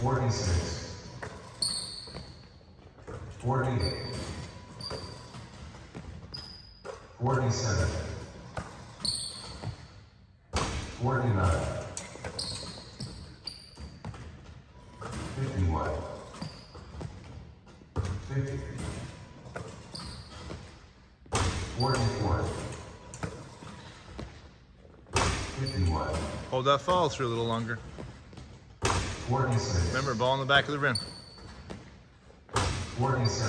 46, 48, 47, 49, 51, 50, 44, 51, Hold that follow through a little longer. 46, Remember, ball in the back of the rim. 47.